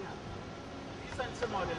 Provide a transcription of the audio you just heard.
Yeah. Send some more in there.